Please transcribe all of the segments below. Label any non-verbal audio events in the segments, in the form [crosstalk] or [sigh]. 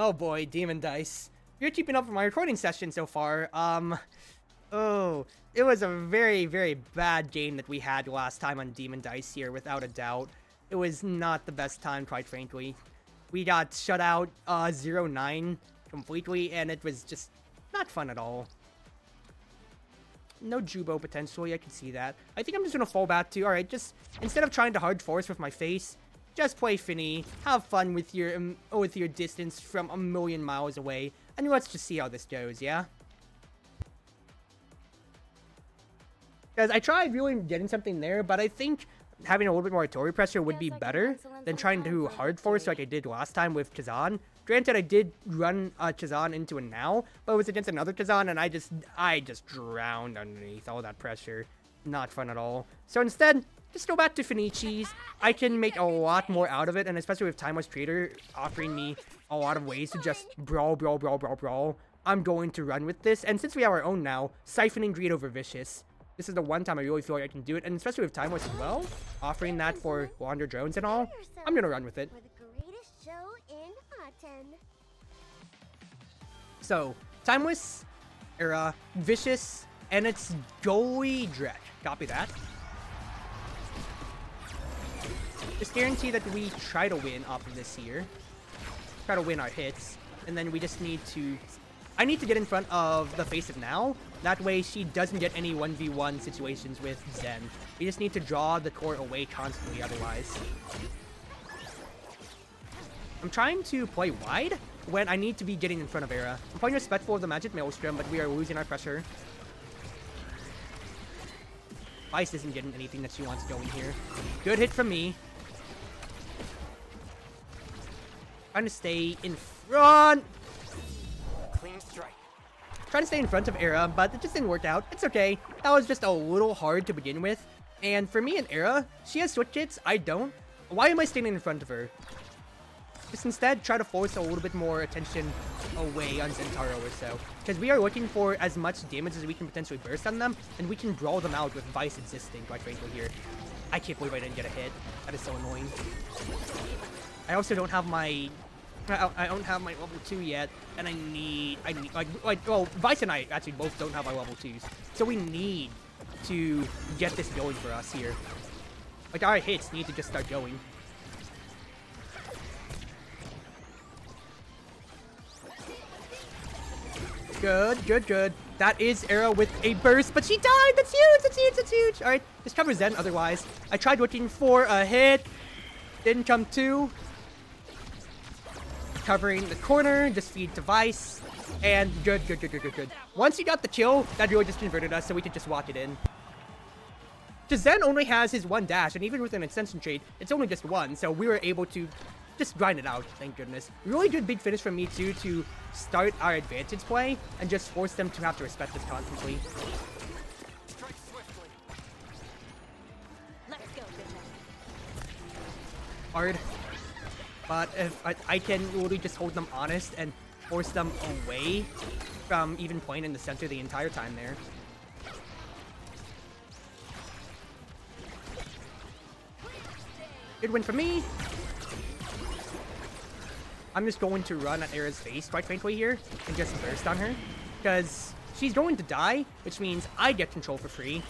Oh boy, Demon Dice. You're keeping up with my recording session so far. Um, oh, it was a very, very bad game that we had last time on Demon Dice here, without a doubt. It was not the best time, quite frankly. We got shut out uh, 0-9 completely, and it was just not fun at all. No Jubo, potentially, I can see that. I think I'm just gonna fall back to, alright, just, instead of trying to hard force with my face, just play Finii, have fun with your um, with your distance from a million miles away, and let's just see how this goes, yeah? Because I tried really getting something there, but I think having a little bit more artillery pressure would be better than trying to hard force like I did last time with Chazan. Granted, I did run uh, Chazan into a now, but it was against another Chazan, and I just, I just drowned underneath all that pressure. Not fun at all. So instead, just go back to Finici's. I can make a lot more out of it, and especially with Timeless Creator offering me a lot of ways to just brawl, brawl, brawl, brawl, brawl. I'm going to run with this, and since we have our own now, Siphoning Greed over Vicious. This is the one time I really feel like I can do it, and especially with Timeless as well, offering that for Wander Drones and all, I'm gonna run with it. So, Timeless, Era, Vicious, and it's Joey Drek. Copy that. Just guarantee that we try to win off of this here. Try to win our hits. And then we just need to... I need to get in front of the face of now. That way she doesn't get any 1v1 situations with Zen. We just need to draw the core away constantly otherwise. I'm trying to play wide when I need to be getting in front of Era. I'm playing respectful of the Magic Maelstrom, but we are losing our pressure. Ice isn't getting anything that she wants going here. Good hit from me. Trying to stay in front. Clean strike. Trying to stay in front of Era, but it just didn't work out. It's okay. That was just a little hard to begin with. And for me and Era, she has switch hits, I don't. Why am I standing in front of her? Just instead try to force a little bit more attention away on Zentaro or so. Because we are looking for as much damage as we can potentially burst on them, and we can brawl them out with Vyce existing, quite frankly, here. I can't believe I didn't get a hit. That is so annoying. I also don't have my I, don't have my level 2 yet, and I need, I need, like, like, well, Vyce and I actually both don't have our level 2s, so we need to get this going for us here. Like, our hits need to just start going. Good, good, good. That is Era with a burst, but she died! That's huge, that's huge, that's huge! Alright, this covers Zen otherwise. I tried looking for a hit. Didn't come to covering the corner, just feed device, and good, good, good, good, good, good. Once you got the kill, that really just converted us, so we could just walk it in. Zen only has his one dash, and even with an extension trade, it's only just one, so we were able to just grind it out, thank goodness. Really good big finish from me too to start our advantage play, and just force them to have to respect us constantly. Hard. But if I, I can literally just hold them honest and force them away from even playing in the center the entire time there. Good win for me. I'm just going to run at Era's face, quite frankly, here, and just burst on her. Because she's going to die, which means I get control for free.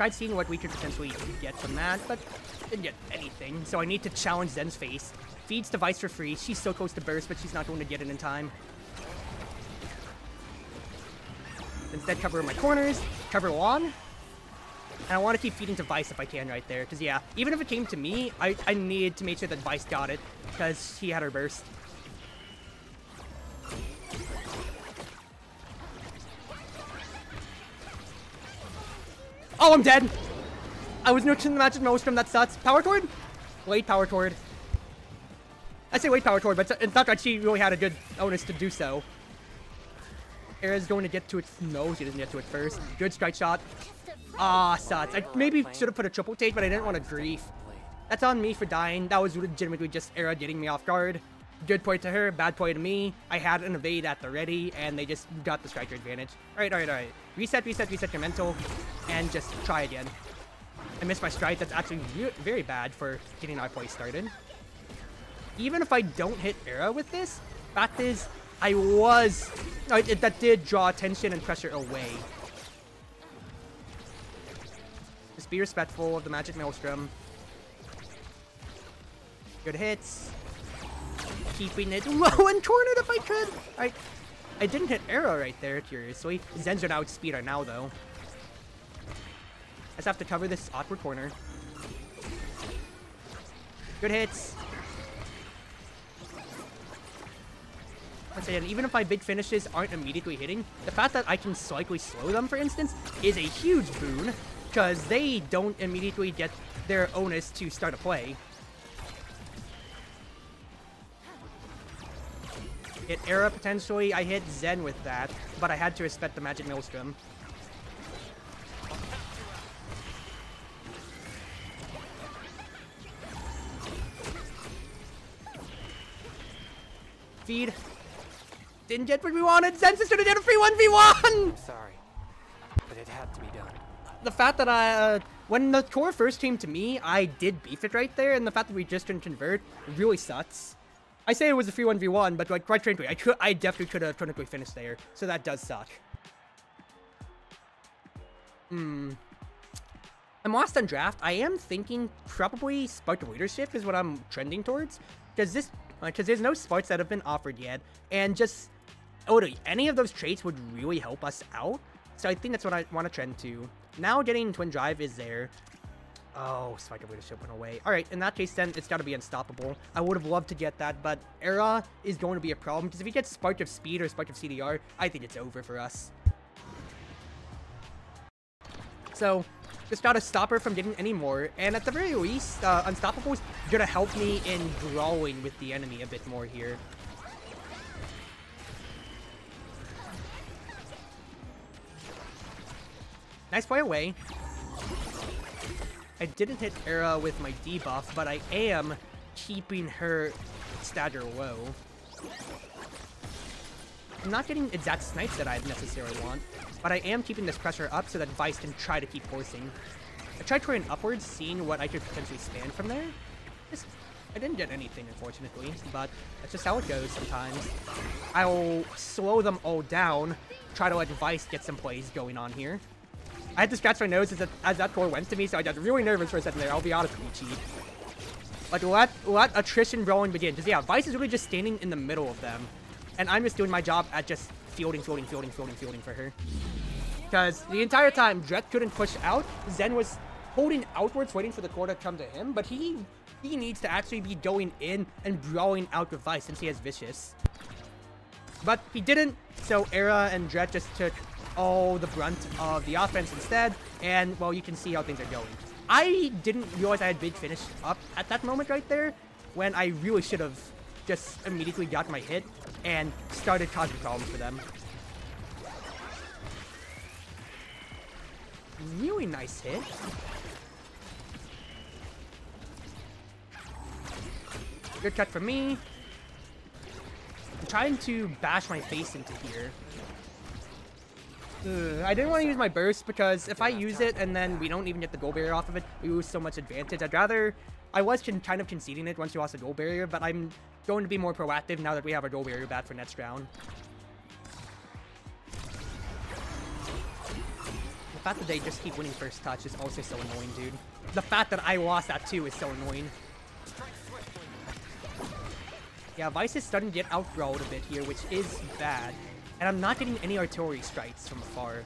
Tried seeing what we could potentially get from that, but didn't get anything. So I need to challenge Zen's face. Feeds device for free. She's so close to burst, but she's not going to get it in time. Instead, cover my corners, cover long. And I want to keep feeding to Vyce if I can right there. Because, yeah, even if it came to me, I, I need to make sure that Vyce got it. Because he had her burst. Oh, I'm dead. I was nurturing the magic Maelstrom, that sucks. Power Toward? Wait, Power Toward. I say wait, Power Toward, but it's not that she really had a good onus to do so. Era's going to get to it. No, she doesn't get to it first. Good strike shot. Ah, sucks. I maybe should have put a triple take, but I didn't want to grief. That's on me for dying. That was legitimately just Era getting me off guard. Good point to her, bad point to me. I had an evade at the ready, and they just got the striker advantage. Alright, alright, alright. Reset, reset, reset your mental, and just try again. I missed my strike. That's actually very bad for getting our play started. Even if I don't hit Era with this, fact is, I was... that did draw attention and pressure away. Just be respectful of the Magic Maelstrom. Good hits. Keeping it [laughs] low and torn it if I could. I, I didn't hit Era right there, curiously. Zen's gonna outspeed her now, though. I just have to cover this awkward corner. Good hits. Once again, even if my big finishes aren't immediately hitting, the fact that I can slightly slow them, for instance, is a huge boon, because they don't immediately get their onus to start a play. Hit Era potentially, I hit Zen with that, but I had to respect the Magic Maelstrom. Feed. Didn't get what we wanted. Zen's should have did a free 1v1! Sorry, but it had to be done. The fact that I, uh, when the core first came to me, I did beef it right there, and the fact that we just didn't convert really sucks. I say it was a free 1v1, but like quite frankly, I could I definitely could have technically finished there. So that does suck. Hmm. I'm lost on draft. I am thinking probably Spark Leadership is what I'm trending towards. Because this because there's no sparks that have been offered yet. And just oh any of those traits would really help us out. So I think that's what I want to trend to. Now getting Twin Drive is there. Oh, Spark of Leadership went away. Alright, in that case then, it's gotta be unstoppable. I would have loved to get that, but Era is going to be a problem, because if he gets Spark of Speed or Spark of CDR, I think it's over for us. So, just gotta stop her from getting any more, and at the very least, uh, Unstoppable is gonna help me in drawing with the enemy a bit more here. Nice play away. I didn't hit Era with my debuff, but I am keeping her stagger low. I'm not getting exact snipes that I necessarily want, but I am keeping this pressure up so that Vyce can try to keep forcing. I tried throwing upwards, seeing what I could potentially span from there. Just, I didn't get anything, unfortunately, but that's just how it goes sometimes. I'll slow them all down, try to let Vyce get some plays going on here. I had to scratch my nose as that, as that core went to me, so I got really nervous for a second there. I'll be honest with you, Cheat. Like, let, let attrition rolling begin. Because, yeah, Vyce is really just standing in the middle of them. And I'm just doing my job at just fielding, fielding, fielding, fielding, fielding for her. Because the entire time, Drek couldn't push out. Zen was holding outwards, waiting for the core to come to him. But he he needs to actually be going in and brawling out with Vyce since he has Vicious. But he didn't, so Era and Drek just took all the brunt of the offense instead, and, well, you can see how things are going. I didn't realize I had big finish up at that moment right there, when I really should have just immediately got my hit and started causing problems for them. Really nice hit. Good cut for me. I'm trying to bash my face into here. Ugh, I didn't want to use my burst because if I use it and then we don't even get the goal barrier off of it, we lose so much advantage. I'd rather... I was kind of conceding it once we lost the goal barrier, but I'm going to be more proactive now that we have our goal barrier back for next round. The fact that they just keep winning first touch is also so annoying, dude. The fact that I lost that too is so annoying. Yeah, Vyce is starting to get outgrown a bit here, which is bad. And I'm not getting any artillery strikes from afar.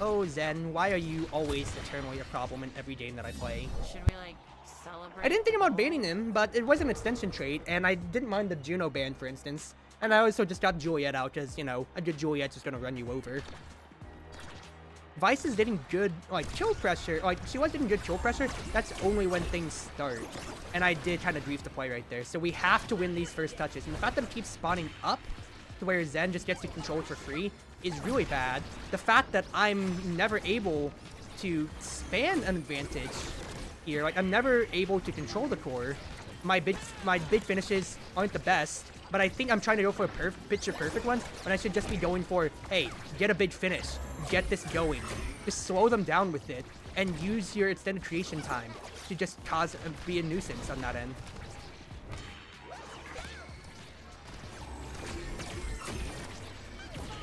Oh, Zen, why are you always eternally a problem in every game that I play? Should we, like, celebrate? I didn't think about banning him, but it was an extension trait, and I didn't mind the Juno ban, for instance. And I also just got Juliette out, because, you know, a good Juliette's just gonna run you over. Vyce is getting good, like, chill pressure. Like, she was getting good chill pressure. That's only when things start. And I did kind of grief the play right there. So we have to win these first touches. And the fact that it keeps spawning up to where Zen just gets to control it for free is really bad. The fact that I'm never able to span an advantage here, like I'm never able to control the core, my big my big finishes aren't the best, but I think I'm trying to go for a perf picture perfect one, when I should just be going for, hey, get a big finish, get this going. Just slow them down with it, and use your extended creation time to just cause uh, be a nuisance on that end.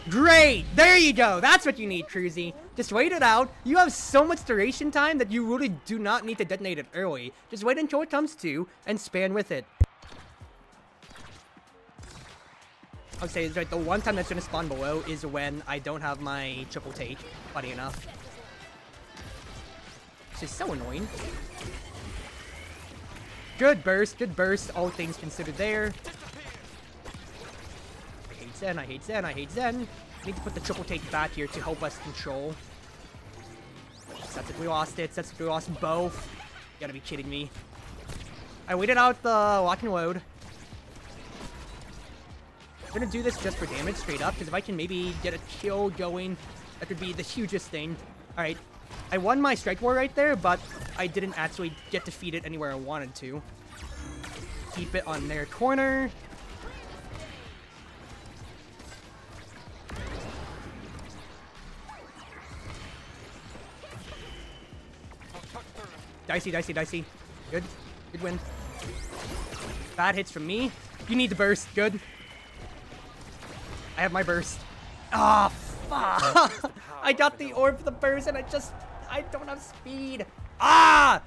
Great! There you go! That's what you need, Cruzy. Just wait it out. You have so much duration time that you really do not need to detonate it early. Just wait until it comes to and span with it. I'll say right, the one time that's gonna spawn below is when I don't have my triple take, funny enough. It's just so annoying. Good burst, good burst, all things considered there. I hate Zen, I hate Zen, I hate Zen. Need to put the triple take back here to help us control. We lost it. We lost both. You gotta be kidding me. I waited out the lock and load. I'm gonna do this just for damage, straight up, because if I can maybe get a kill going, that could be the hugest thing. Alright, I won my strike war right there, but I didn't actually get defeated anywhere I wanted to. Keep it on their corner. Dicey, dicey, dicey. Good. Good win. Bad hits from me. You need the burst. Good. I have my burst. Ah, oh, fuck. [laughs] I got the orb for the burst and I just... I don't have speed. Ah!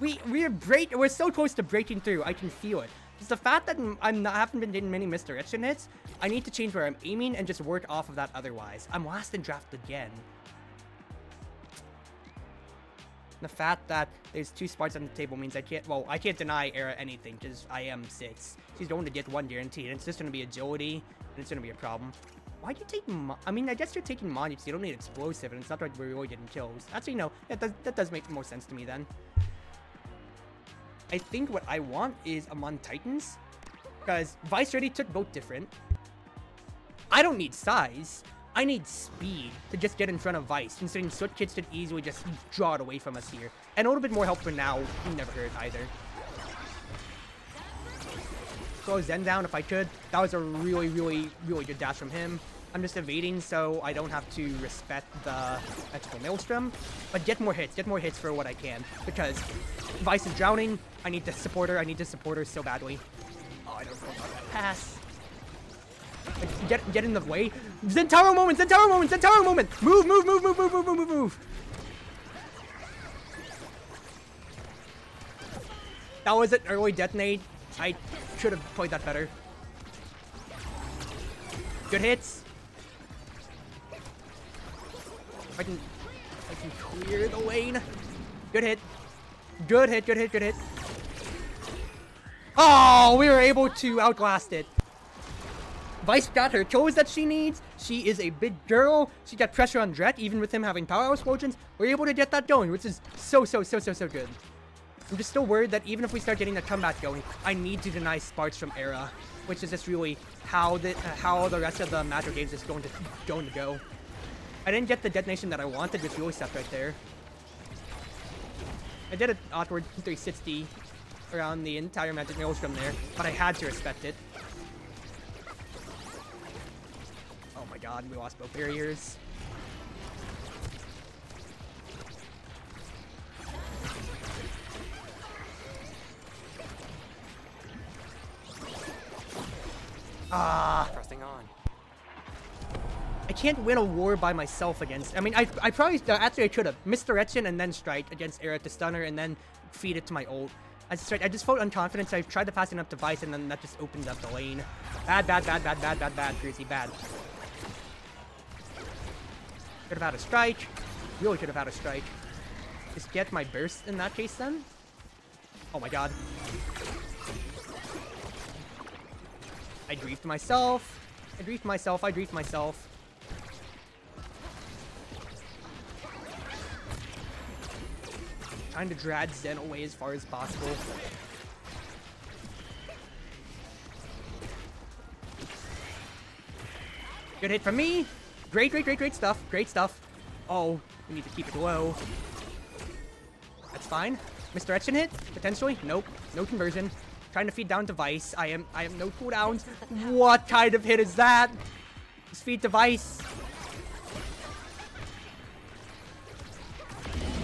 We, we're break... We're so close to breaking through. I can feel it. Just the fact that I'm not haven't been getting many misdirection hits, I need to change where I'm aiming and just work off of that otherwise. I'm last in draft again. The fact that there's two spots on the table means I can't, well, I can't deny Era anything, because I am six. She's going to get one guaranteed, and it's just going to be agility, it's to be a problem. Why'd you take, I mean, I guess you're taking Mon, so you don't need explosive, and it's not like we're really getting kills. Actually, no, that does, that does make more sense to me then. I think what I want is Among Titans, because Vyce already took Built Different. I don't need size. I need speed to just get in front of Vyce, considering Switch Kids could easily just draw it away from us here. And a little bit more help for now, You never hurt either. Throw Zen down if I could. That was a really, really, really good dash from him. I'm just evading so I don't have to respect the Magical Maelstrom. But get more hits, get more hits for what I can. Because Vyce is drowning, I need to support her, I need to support her so badly. Oh, I don't know about that pass. Get get in the way. Zentaro moment, Zentaro moment, Zentaro moment. Move, move, move, move, move, move, move, move, move. That was an early detonate. I should have played that better. Good hits. I can I can clear the lane. Good hit. Good hit, good hit, good hit. Oh, we were able to outlast it. Vyce got her kills that she needs. She is a big girl. She got pressure on Drek, even with him having power explosions. We're able to get that going, which is so, so, so, so, so good. I'm just still worried that even if we start getting the comeback going, I need to deny Sparks from Era, which is just really how the uh, how the rest of the Metro games is going to going to go. I didn't get the detonation that I wanted, which really stepped right there. I did an awkward 360 around the entire Magic Maelstrom there, but I had to respect it. Oh my god, we lost both barriers. Ah. Pressing on. I can't win a war by myself against. I mean, I I probably uh, actually I could have misdirection and then strike against Era to stunner and then feed it to my ult. I just I just felt unconfident. So I tried to pass it up to Vyce and then that just opens up the lane. Bad, bad, bad, bad, bad, bad, bad, Greasy, bad. Could have had a strike. Really could have had a strike. Just get my burst in that case then. Oh my god. I griefed myself. I griefed myself. I griefed myself. Trying to drag Zen away as far as possible. Good hit from me. Great, great, great, great stuff. Great stuff. Oh, we need to keep it low. That's fine. Mr. Misdirection hit? Potentially? Nope. No conversion. Trying to feed down device. I am I am no cooldowns. What kind of hit is that? Just feed device.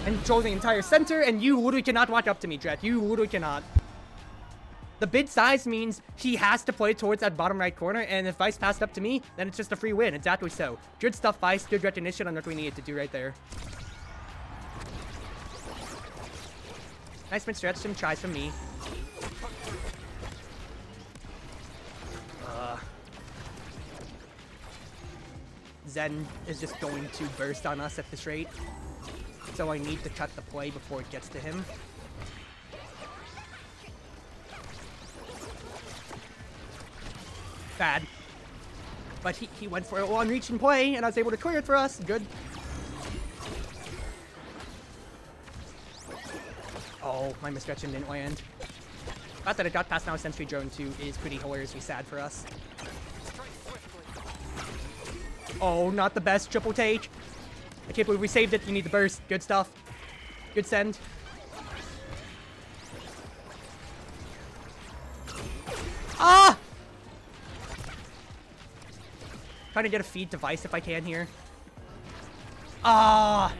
And control the entire center, and you literally cannot walk up to me, Drek. You literally cannot. The bid size means he has to play towards that bottom right corner, and if Vyce passed up to me, then it's just a free win. Exactly so. Good stuff, Vyce. Good recognition on what we needed to do right there. Nice mid stretch, some tries from me. Zen is just going to burst on us at this rate. So I need to cut the play before it gets to him. Bad. But he, he went for a one reach and play, and I was able to clear it for us. Good. Oh, my misstretching didn't land. Not that it got past now Sentry Drone 2 is pretty hilariously sad for us. Oh, not the best triple take. I can't believe we saved it. You need the burst. Good stuff. Good send. Ah! Trying to get a feed device if I can here. Ah!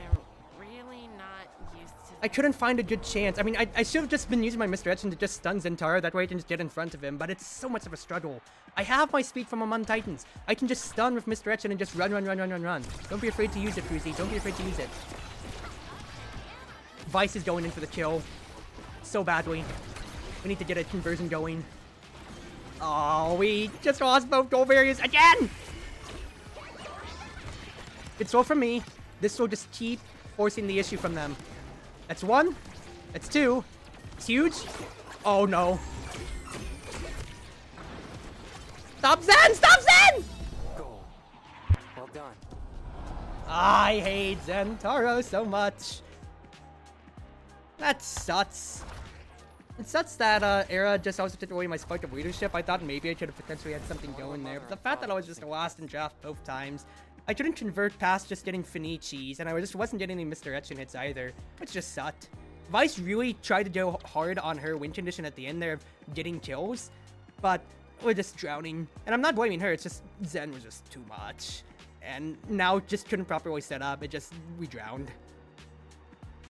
I couldn't find a good chance. I mean, I, I should have just been using my misdirection to just stun Zentaro. That way I can just get in front of him, but it's so much of a struggle. I have my speed from Among Titans. I can just stun with misdirection and just run, run, run, run, run, run. Don't be afraid to use it, Cruzy. Don't be afraid to use it. Vyce is going in for the kill. So badly. We need to get a conversion going. Oh, we just lost both goal barriers again! It's all from me. This will just keep forcing the issue from them. That's one. That's two. It's huge. Oh no. Stop Zen! Stop Zen! Goal. Well done. I hate Zentaro so much. That sucks. It sucks that uh, Era just also took away my spark of leadership. I thought maybe I could have potentially had something going there, but the fact that I was just a last in draft both times, I couldn't convert past just getting Finichis, and I just wasn't getting any misdirection hits either, which just sucked. Vyce really tried to go hard on her win condition at the end there of getting kills, but we're just drowning. And I'm not blaming her, it's just Zen was just too much. And now just couldn't properly set up, it just, we drowned.